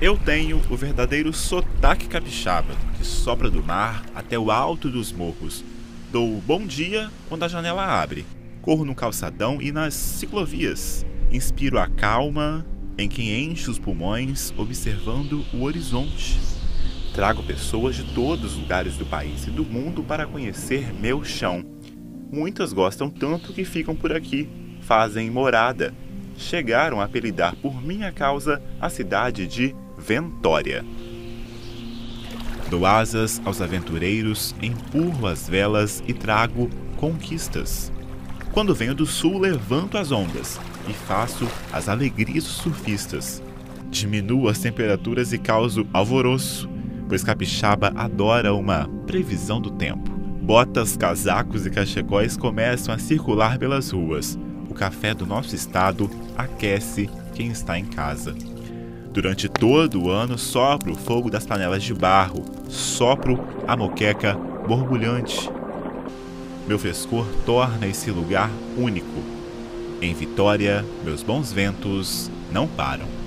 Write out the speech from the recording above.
Eu tenho o verdadeiro sotaque capixaba, que sopra do mar até o alto dos morros. Dou bom dia quando a janela abre. Corro no calçadão e nas ciclovias. Inspiro a calma em quem enche os pulmões observando o horizonte. Trago pessoas de todos os lugares do país e do mundo para conhecer meu chão. Muitas gostam tanto que ficam por aqui, fazem morada. Chegaram a apelidar por minha causa a cidade de Ventória. Dou asas aos aventureiros, empurro as velas e trago conquistas. Quando venho do sul, levanto as ondas e faço as alegrias dos surfistas. Diminuo as temperaturas e causo alvoroço, pois capixaba adora uma previsão do tempo. Botas, casacos e cachecóis começam a circular pelas ruas. O café do nosso estado aquece quem está em casa. Durante todo o ano sopro o fogo das panelas de barro, sopro a moqueca borbulhante. Meu frescor torna esse lugar único. Em Vitória, meus bons ventos não param.